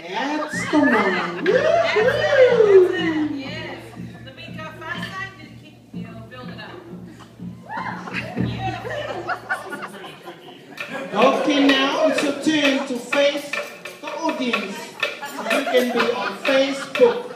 That's the one. That's it. That's it. Yes. Let me go fast side and keep, you know, build it up. Okay, now it's your turn to face the audience. You can be on Facebook,